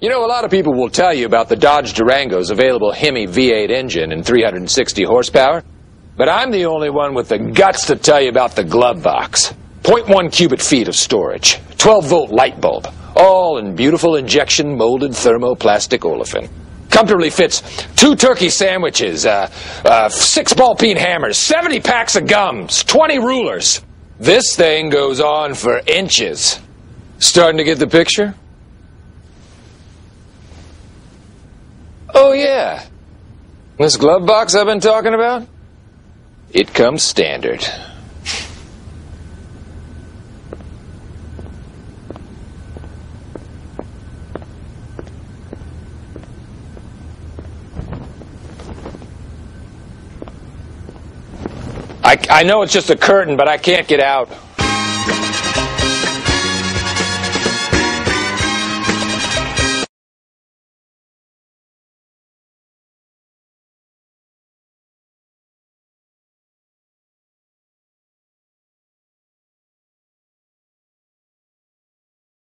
You know, a lot of people will tell you about the Dodge Durango's available Hemi V8 engine and 360 horsepower, but I'm the only one with the guts to tell you about the glove box. 0.1 cubic feet of storage, 12 volt light bulb, all in beautiful injection molded thermoplastic olefin. Comfortably fits two turkey sandwiches, uh, uh, six ball peen hammers, 70 packs of gums, 20 rulers. This thing goes on for inches. Starting to get the picture? Oh, yeah. This glove box I've been talking about? It comes standard. I, I know it's just a curtain, but I can't get out.